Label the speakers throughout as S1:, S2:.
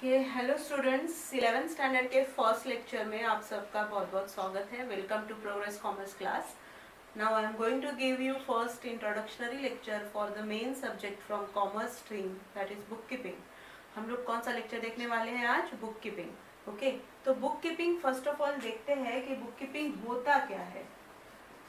S1: Okay hello students eleventh standard के first lecture में आप सबका बहुत बहुत स्वागत है। Welcome to progress commerce class now I am going to give you first introductory lecture for the main subject from commerce stream that is book keeping हम लोग कौन सा लेक्चर देखने वाले हैं आज? बुक कीपिंग ओके तो book keeping first of all देखते हैं कि बुक कीपिंग होता क्या है।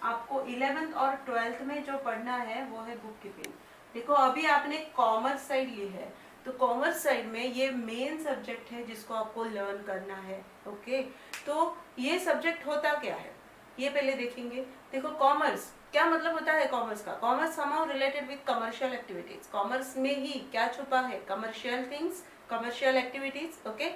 S1: आपको इलेवेंथ और ट्वेल्थ में जो पढ़ना है, वो है बुक कीपिंग देखो, अभी आपने कॉमर्स साइड ली है। तो कॉमर्स साइड में ये मेन सब्जेक्ट है जिसको आपको लर्न करना है ओके तो ये सब्जेक्ट होता क्या है? ये पहले देखेंगे। देखो कॉमर्स क्या मतलब होता है कॉमर्स का? Commerce somehow related with commercial activities commerce में ही क्या छुपा है? Commercial things commercial activities okay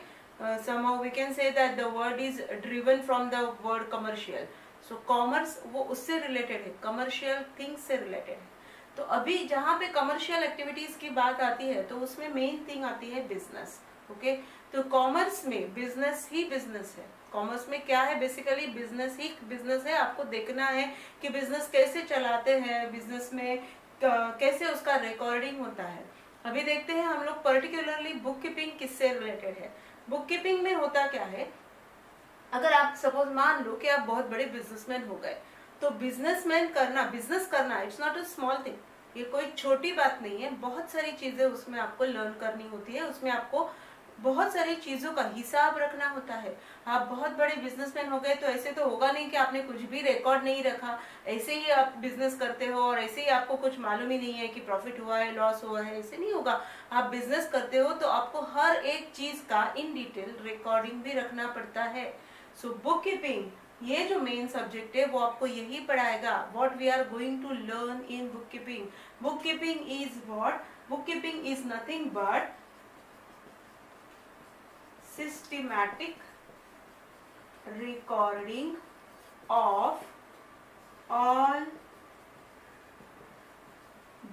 S1: somehow we can say that the word is driven from the word commercial so commerce वो उससे रिलेटेड है. कमर्शियल थिंग्स से रिलेटेड है. तो अभी जहाँ पे कमर्शियल एक्टिविटीज़ की बात आती है तो उसमें मेन थिंग आती है बिज़नेस ओके तो कॉमर्स में बिज़नेस ही बिज़नेस है। कॉमर्स में क्या है? बेसिकली बिज़नेस ही बिज़नेस है। आपको देखना है कि बिज़नेस कैसे चलाते हैं बिज़नेस में कैसे उसका रिकॉर्डिंग होता है। अभी देखते हैं हम लोग पर्टिकुलरली बुक कीपिंग किससे रिलेटेड है। बुक कीपिंग में होता क्या है? अगर आप सपोज़ मान लो कि आप बहुत बड़े बिजनेसमैन हो गए तो बिजनेसमैन करना बिज़नेस करना it's not a small thing ये कोई छोटी बात नहीं है। बहुत सारी चीज़ें उसमें आपको लर्न करनी होती है। उसमें आपको बहुत सारी चीज़ों का हिसाब रखना होता है। आप बहुत बड़े बिजनेसमैन हो गए तो ऐसे तो होगा नहीं कि आपने कुछ भी रिकॉर्ड नहीं रखा। ऐसे ही आप बिज़नेस करते हो और ऐसे ही आपको कुछ मालूम ही नहीं है कि प्रॉफिट हुआ है लॉस हुआ है। ऐसे नहीं होगा। आप बिज़नेस करते हो तो आपको हर एक चीज़ का इन डिटेल रिकॉर्डिंग भी रखना पड़ता है। सो बुक कीपिंग ये जो मेन सब्जेक्ट है, वो आपको यही पढ़ाएगा what we are going to learn in book keeping book keeping is what book keeping is nothing but systematic recording of all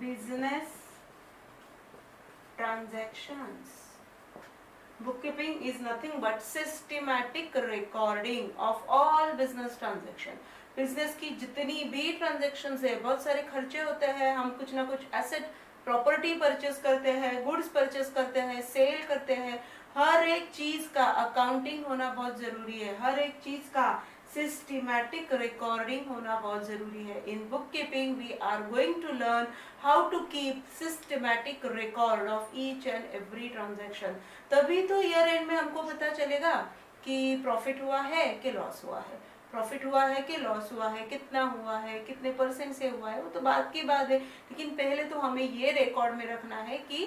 S1: business transactions bookkeeping is nothing but systematic recording of all business transaction. Business की जितनी भी transaction है, बहुत सारे खर्चे होते हैं, हम कुछ ना कुछ एसेट प्रॉपर्टी परचेस करते हैं गुड्स परचेस करते हैं सेल करते हैं। हर एक चीज़ का अकाउंटिंग होना बहुत ज़रूरी है। हर एक चीज़ का सिस्टमैटिक रिकॉर्डिंग होना बहुत ज़रूरी है। In book keeping we are going to learn how to keep systematic record of each and every transaction तभी तो ईयर एंड में हमको पता चलेगा कि प्रॉफिट हुआ है कि लॉस हुआ है। प्रॉफिट हुआ है कि लॉस हुआ है, कितना हुआ है, कितने परसेंट से हुआ है, वो तो बात की बात है। लेकिन पहले तो हमें ये रिकॉर्ड में रखना है कि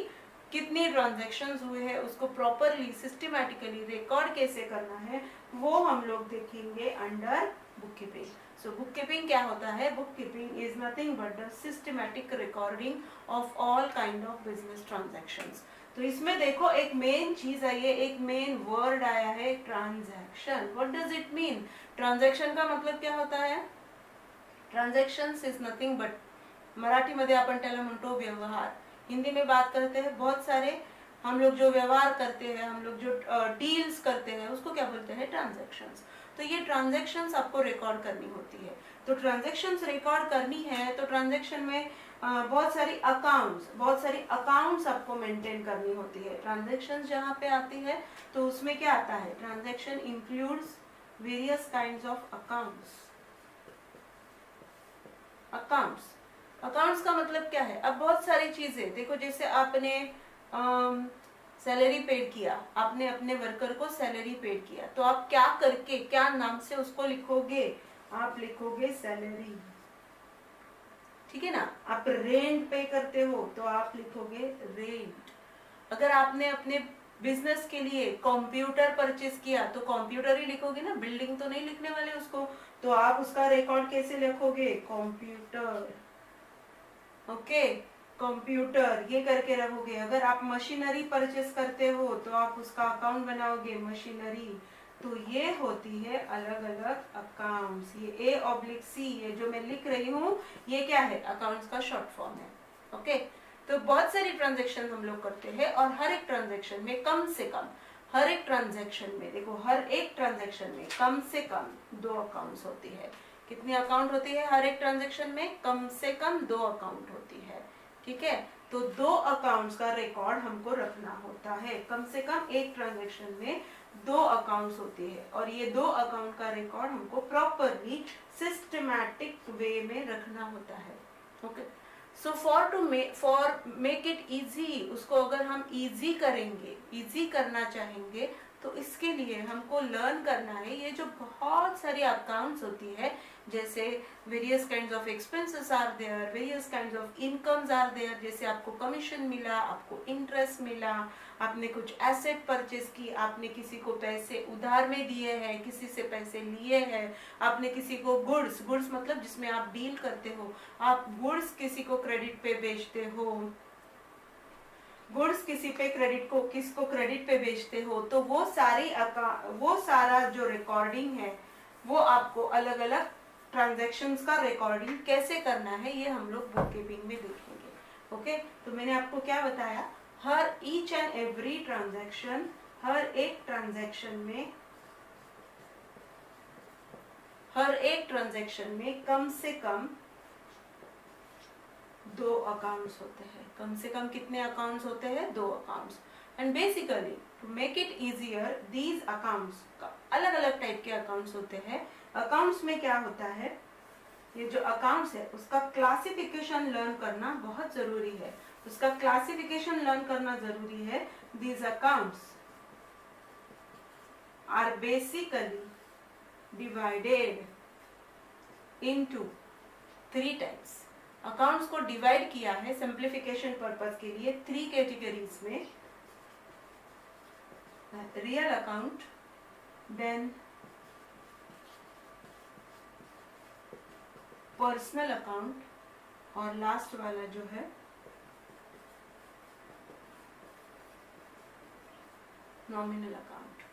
S1: कितनी ट्रांजेक्शन हुए हैं, उसको प्रॉपरली सिस्टमेटिकली रिकॉर्ड कैसे करना है, वो हम लोग देखेंगे under book keeping so book keeping क्या होता है? Book keeping is nothing but the systematic recording of all kind of business transaction तो इसमें देखो, एक मेन चीज़ आई है, एक मेन वर्ड आया है transaction what does it mean transaction का मतलब क्या होता है? Transaction is nothing but Marathi मध्ये आपण त्याला म्हणतो व्यवहार. हिंदी में बात करते हैं, बहुत सारे हम लोग जो व्यवहार करते हैं, हम लोग जो डील्स करते हैं, उसको क्या बोलते हैं? ट्रांजेक्शन तो ये ट्रांजेक्शन आपको रिकॉर्ड करनी होती है। तो ट्रांजेक्शन रिकॉर्ड करनी है तो ट्रांजेक्शन में बहुत सारी अकाउंट्स बहुत सारी अकाउंट्स आपको मेंटेन करनी होती है। ट्रांजेक्शन जहाँ पे आती है तो उसमें क्या आता है? Transaction includes various kind of accounts accounts accounts का मतलब क्या है? अब बहुत सारी चीज़ें, देखो जैसे आपने सैलरी पेड किया, आपने अपने वर्कर को सैलरी पेड किया तो आप क्या करके, क्या नाम से उसको लिखोगे? आप लिखोगे सैलरी ठीक है ना? आप रेंट पे करते हो तो आप लिखोगे रेंट अगर आपने अपने बिज़नेस के लिए कंप्यूटर परचेज किया तो कंप्यूटर ही लिखोगे ना? बिल्डिंग तो नहीं लिखने वाले उसको तो आप उसका रिकॉर्ड कैसे लिखोगे? कंप्यूटर ओके, कंप्यूटर, ये करके रखोगे अगर आप मशीनरी परचेस करते हो तो आप उसका अकाउंट बनाओगे, मशीनरी। तो ये होती है अलग अलग अकाउंट्स ये ए ऑब्लिक सी ये जो मैं लिख रही हूँ, ये क्या है? अकाउंट्स का शॉर्ट फॉर्म है। ओके? तो बहुत सारी ट्रांजेक्शन हम लोग करते हैं, और हर एक ट्रांजेक्शन में कम से कम, हर एक ट्रांजेक्शन में, देखो, हर एक ट्रांजेक्शन में कम से कम दो अकाउंट्स होती है। कितनी अकाउंट होती है? हर एक ट्रांजेक्शन में कम से कम दो अकाउंट होती है, ठीक है? तो दो अकाउंट्स का रिकॉर्ड हमको रखना होता है। कम से कम एक ट्रांजेक्शन में दो अकाउंट्स होते हैं और ये दो अकाउंट का रिकॉर्ड हमको प्रॉपरली सिस्टमैटिक वे में रखना होता है, okay? So for to may for make it easy उसको अगर हम इजी करेंगे इजी करना चाहेंगे तो इसके लिए हमको लर्न करना है, ये जो बहुत सारी अकाउंट्स होती है, जैसे various kind of expenses are there various kind of incomes are there जैसे आपको कमीशन मिला, आपको इंटरेस्ट मिला, आपने कुछ एसेट परचेज की, आपने किसी को पैसे उधार में दिए हैं, किसी से पैसे लिए हैं, आपने किसी को गुड्स गुड्स मतलब जिसमें आप डील करते हो, आप गुड्स किसी को क्रेडिट पे बेचते हो किसी पे क्रेडिट को, किसको क्रेडिट पे बेचते हो तो वो सारी वो सारा जो रिकॉर्डिंग है, वो आपको अलग अलग ट्रांजेक्शन्स का रिकॉर्डिंग कैसे करना है, ये हम लोग बुक कीपिंग में देखेंगे। ओके तो मैंने आपको क्या बताया? हर ईच एंड एवरी ट्रांजेक्शन हर एक ट्रांजेक्शन में, हर एक ट्रांजेक्शन में कम से कम दो अकाउंट्स होते हैं। कम से कम कितने अकाउंट्स होते हैं? दो accounts and basically to make it easier these accounts अलग अलग टाइप के अकाउंट्स होते हैं। अकाउंट्स में क्या होता है? ये जो अकाउंट्स है, उसका क्लासिफिकेशन लर्न करना बहुत ज़रूरी है। उसका क्लासिफिकेशन लर्न करना ज़रूरी है। These accounts are basically divided into three types accounts को डिवाइड किया है सिंप्लीफिकेशन पर्पज के लिए थ्री कैटेगरीज में। Real account then personal account और लास्ट वाला जो है। नॉमिनल अकाउंट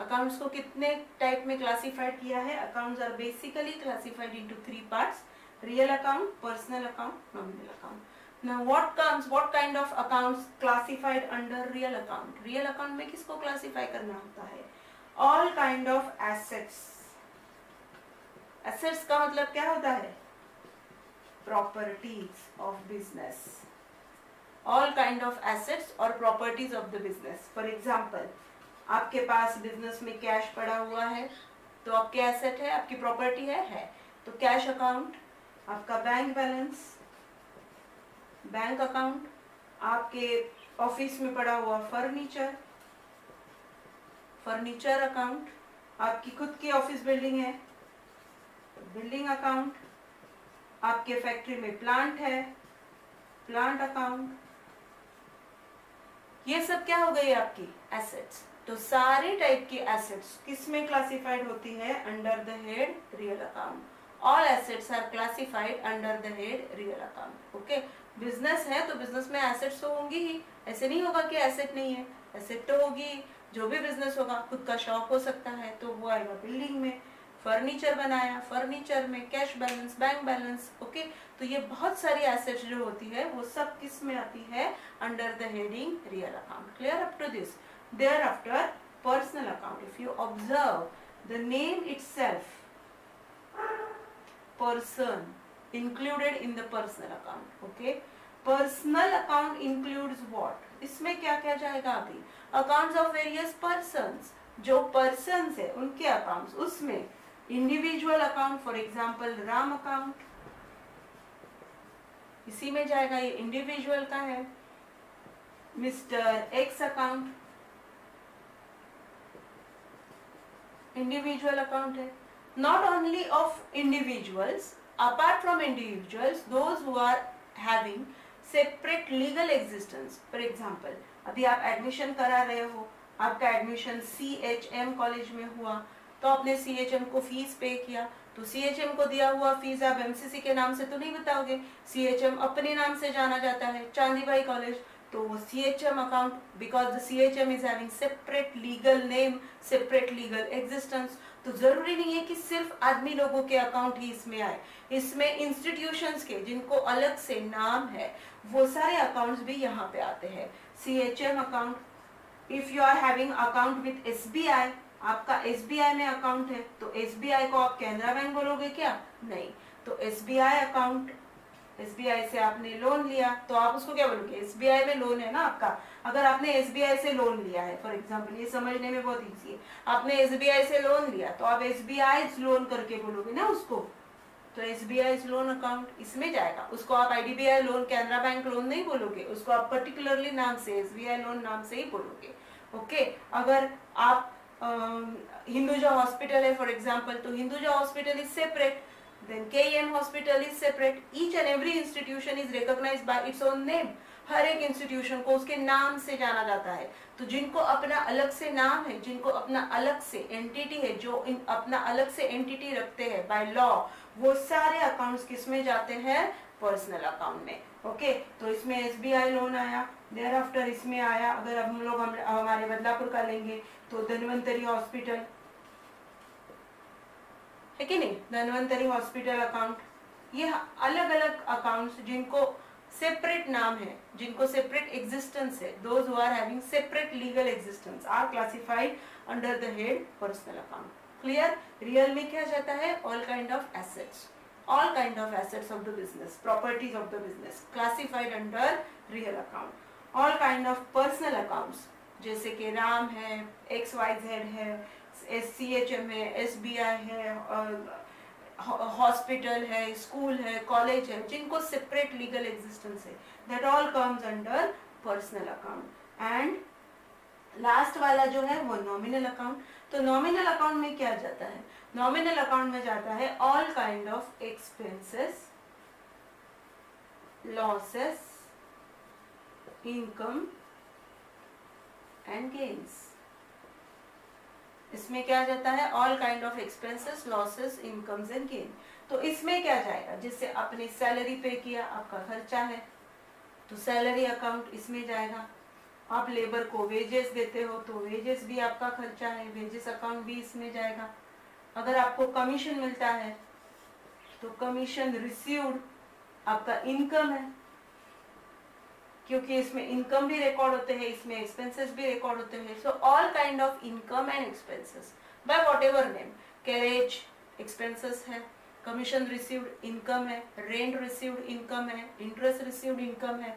S1: अकाउंट्स को कितने टाइप में क्लासिफाइड किया है? Accounts are basically classified into three parts real account, personal account, nominal account. Now what comes, what kind of accounts classified under real account? Real account में किसको classify करना होता है? All kind of assets. Assets का मतलब क्या होता है? Properties of business. All kind of assets or properties of the business. For example, आपके पास बिज़नेस में कैश पड़ा हुआ है तो आपके एसेट है आपकी प्रॉपर्टी है है तो कैश अकाउंट आपका बैंक बैलेंस बैंक अकाउंट आपके ऑफ़िस में पड़ा हुआ फर्नीचर फर्नीचर अकाउंट आपकी खुद की ऑफ़िस बिल्डिंग है बिल्डिंग अकाउंट आपके फैक्ट्री में प्लांट है प्लांट अकाउंट ये सब क्या हो गई आपकी एसेट्स तो सारे टाइप की एसेट्स किसमें क्लासिफाइड होती है? Under the head real account all assets are classified under the head real account okay business है तो बिज़नेस में एसेट्स तो होंगी ही। ऐसे नहीं होगा कि एसेट नहीं है। एसेट तो होगी, जो भी बिज़नेस होगा, खुद का शौक हो सकता है तो वो आएगा बिल्डिंग में। फर्नीचर बनाया फर्नीचर में cash balance bank balance okay तो ये बहुत सारी एसेट्स जो होती है, वो सब किसमें आती है? Under the heading real account clear up to this thereafter personal account if you observe the name it person included in the personal account, okay? Personal account includes what? इसमें क्या क्या जाएगा अभी? अकाउंट्स ऑफ़ वेरियस पर्सन्स जो persons है, उनके accounts उसमें individual account for example Ram account इसी में जाएगा ये इंडिविजुअल का है। Mister X account individual account है। Not only of individuals, apart from individuals, those who are having separate legal existence. For example, अभी आप एडमिशन करा रहे हो, आपका admission C H M college में हुआ तो आपने सी एच एम को फ़ीस पे किया तो सी एच एम को दिया हुआ फ़ीस आप एम सी सी के नाम से तो नहीं बताओगे। सी एच एम अपने नाम से जाना जाता है, चांदीबाई कॉलेज तो वो C H M account because the C H M is having separate legal name separate legal existence तो ज़रूरी नहीं है कि सिर्फ़ आदमी लोगों के अकाउंट ही इसमें आए। इसमें इंस्टीट्यूशंस के, जिनको अलग से नाम है, वो सारे अकाउंट्स भी यहाँ पे आते हैं। C H M account if you are having account with S B I आपका एस बी आई में अकाउंट है तो एस बी आई को आप कैनरा बैंक बोलोगे क्या? नहीं। तो S B I account SBI से आपने लोन लिया तो आप उसको क्या बोलोगे? SBI में लोन है ना आपका? अगर आपने SBI से लोन लिया है फॉर एग्ज़ाम्पल ये समझने में बहुत ईजी है। आपने SBI से लोन लिया तो आप एस लोन करके बोलोगे ना उसको? तो S B I loan account इसमें जाएगा। उसको आप IDBI loan Canara bank loan नहीं बोलोगे? उसको आप पर्टिकुलरली नाम से SBI लोन नाम से ही बोलोगे। ओके अगर आप हिंदुजा हॉस्पिटल है फॉर एग्ज़ाम्पल तो Hinduja hospital is separate then KEM hospital is separate. Each and every institution is recognized by its own name. हर एक इंस्टीट्यूशन को उसके नाम से जाना जाता है। तो जिनको अपना अलग से नाम है जिनको अपना अलग से एंटिटी है जो इन अपना अलग से एंटिटी रखते हैं बाय लॉ वो सारे अकाउंट्स किसमें जाते हैं? पर्सनल अकाउंट में। ओके तो इसमें एस लोन आया देर आफ्टर इसमें आया अगर हम लोग हम, हमारे बदलापुर का लेंगे तो धनवंतरी हॉस्पिटल है कि नहीं? धनवंतरी हॉस्पिटल अकाउंट ये अलग अलग अकाउंट्स जिनको सेपरेट नाम है, जिनको सेपरेट एग्जिस्टेंस है those who are having separate legal existence are classified under the head personal account clear real में क्या जाता है? All kind of assets all kind of assets of the business properties of the business classified under real account all kind of personal accounts जैसे कि राम है X Y Z है S C H M है, S B I है hospital है, school है, college है, जिनको सेपरेट लीगल एग्जिस्टेंस है। That all comes under personal account and last वाला जो है, वो नॉमिनल अकाउंट तो नॉमिनल अकाउंट में क्या जाता है? नॉमिनल अकाउंट में जाता है all kind of expenses losses income and gains इसमें क्या जाता है? All kind of expenses losses incomes and gain तो इसमें क्या जाएगा? जिससे अपनी सैलरी पे किया, आपका खर्चा है। तो सैलरी अकाउंट इसमें जाएगा। आप लेबर को वेजेस देते हो तो वेजेस भी आपका खर्चा है। वेजेस अकाउंट भी इसमें जाएगा। अगर आपको कमीशन मिलता है तो कमीशन रिसीव्ड आपका इनकम है। क्योंकि इसमें इनकम भी रिकॉर्ड होते हैं, इसमें एक्सपेंसेस भी रिकॉर्ड होते हैं। So all kind of income and expenses by whatever name carriage expenses है कमीशन रिसीव्ड इनकम है रेंट रिसीव्ड इनकम है इंटरेस्ट रिसीव्ड इनकम है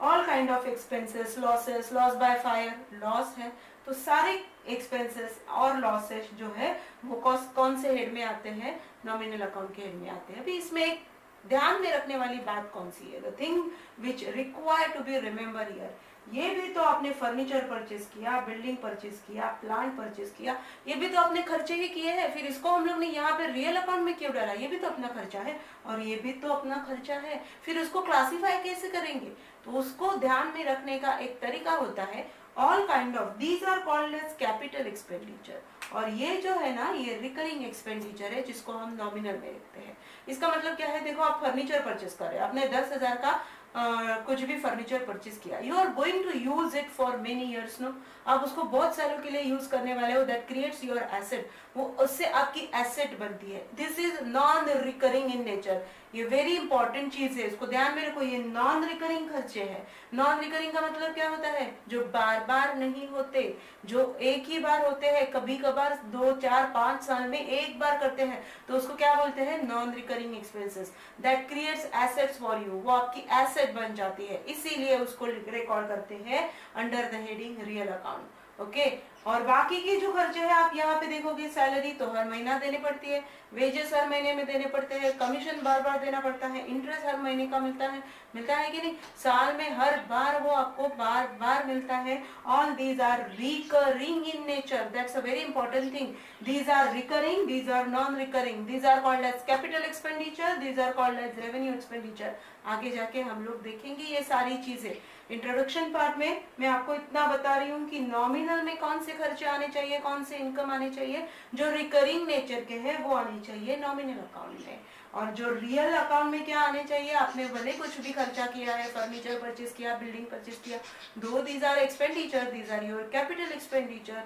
S1: all kind of expenses losses loss by fire loss है। तो सारे expenses और losses जो है, वो कौन से हेड में आते हैं? नॉमिनल अकाउंट के हेड में आते हैं। अभी इसमें एक ध्यान में रखने वाली बात कौन सी है? The thing which require to be remember year ये भी तो आपने फर्नीचर परचेज किया बिल्डिंग परचेज किया प्लांट परचेज किया, ये भी तो आपने खर्चे ही किए हैं। फिर इसको हम लोग ने यहाँ पे रियल अकाउंट में क्यों डाला? ये भी तो अपना खर्चा है और ये भी तो अपना खर्चा है। फिर उसको क्लासीफाई कैसे करेंगे? तो उसको ध्यान में रखने का एक तरीका होता है all kind of these are called as capital expenditure और ये जो है ना ये रिकरिंग एक्सपेंडिचर है जिसको हम नॉमिनल में लिखते हैं। इसका मतलब क्या है? देखो आप फर्नीचर परचेस कर रहे हैं। आपने दस हज़ार का Uh, कुछ भी फर्नीचर परचेज किया। You are going to use it for many years no आप उसको बहुत सालों के लिए यूज़ करने वाले हो दैट क्रिएट्स योर एसेट वो उससे आपकी एसेट बनती है. This is non recurring in nature ये वेरी इंपॉर्टेंट चीज़ है. इसको ध्यान में रखो, ये नॉन रिकरिंग खर्चे हैं. नॉन रिकरिंग का मतलब क्या होता है? जो बार बार नहीं होते, जो एक ही बार होते हैं कभी कभार दो, चार, पाँच साल में एक बार करते हैं तो उसको क्या बोलते हैं? Non recurring expenses that creates assets for you वो आपकी एसेट बन जाती है. इसीलिए उसको रिकॉर्ड करते हैं under the heading real account okay और बाकी के जो खर्चे हैं, आप यहाँ पे देखोगे सैलरी तो हर महीना देनी पड़ती है। वेजेस हर महीने में देने पड़ते हैं। कमीशन बार बार देना पड़ता है। इंटरेस्ट हर महीने का मिलता है। मिलता है कि नहीं? साल में हर बार वो आपको बार बार मिलता है। All these are recurring in nature that's a very important thing these are recurring these are non recurring these are called as capital expenditure these are called as revenue expenditure आगे जाके हम लोग देखेंगे ये सारी चीज़ें। इंट्रोडक्शन पार्ट में मैं आपको इतना बता रही हूँ कि नॉमिनल में कौन से खर्चे आने चाहिए, कौन से इनकम आने चाहिए, जो रिकरिंग नेचर के हैं, वो आने चाहिए नॉमिनल अकाउंट में। और जो रियल अकाउंट में क्या आने चाहिए, आपने भले कुछ भी खर्चा किया है फर्नीचर परचेज किया बिल्डिंग परचेज किया, दो these are expenditure these are your capital expenditure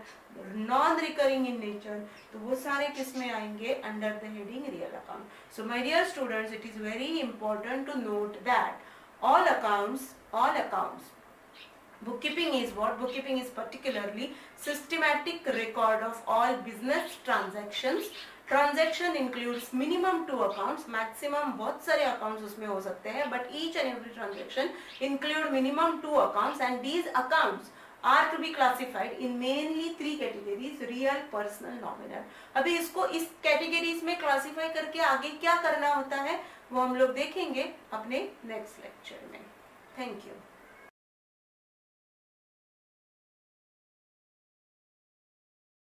S1: non recurring in nature तो वो सारे किसमें आएँगे? Under the heading real account so my dear students it is very important to note that all accounts all accounts. Bookkeeping is what? Bookkeeping is particularly systematic record of all business transactions. Transaction includes minimum two accounts maximum बहुत सारे accounts उसमें हो सकते हैं but each and every transaction include minimum two accounts and these accounts are to be classified in mainly three categories real personal nominal अभी इसको इस categories में क्लासिफाई करके आगे क्या करना होता है? वो हम लोग देखेंगे अपने नेक्स्ट लेक्चर में. Thank you